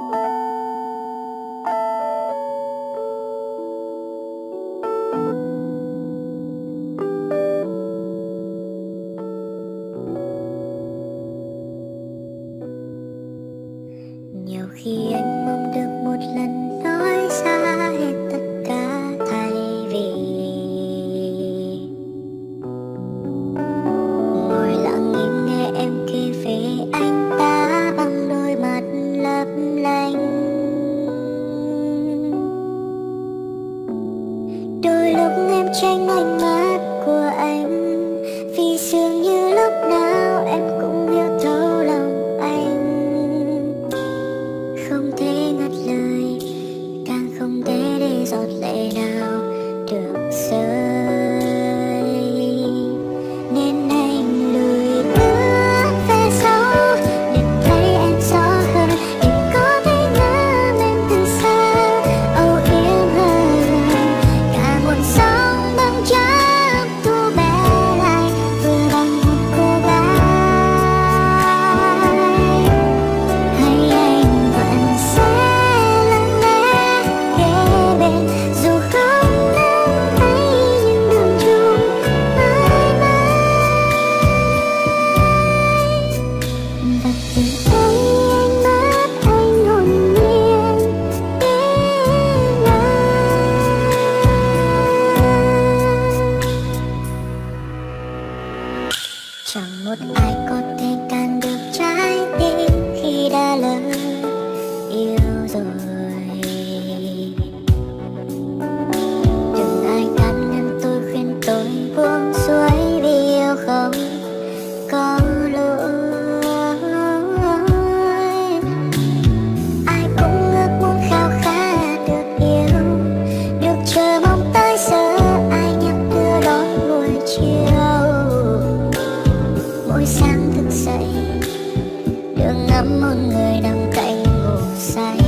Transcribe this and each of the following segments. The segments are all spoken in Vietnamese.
nhiều khi anh mong Đôi lúc em tranh ánh mắt của anh. Vì dường như lúc nào em cũng yêu thấu lòng anh. Không thể ngắt lời, Càng không thể để giọt lệ nào được. chẳng một ai có thể can được một người đang cạnh ngủ say.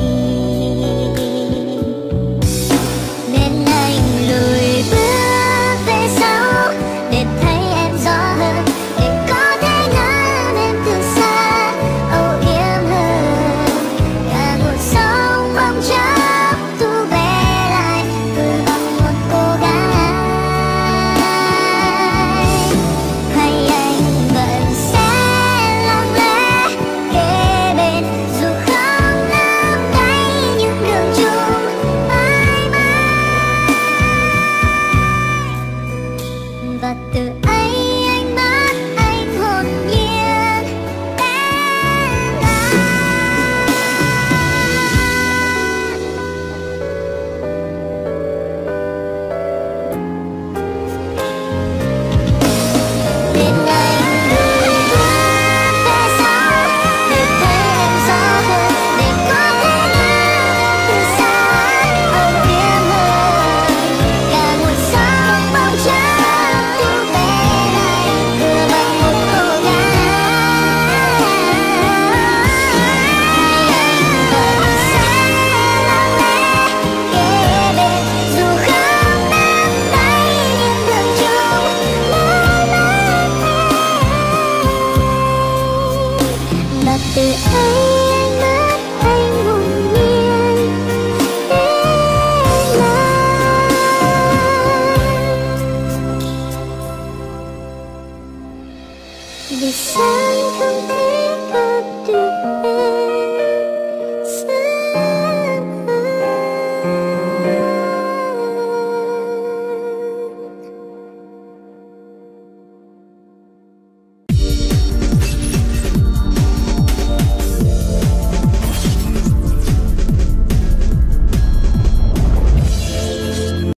Di saan kang tiba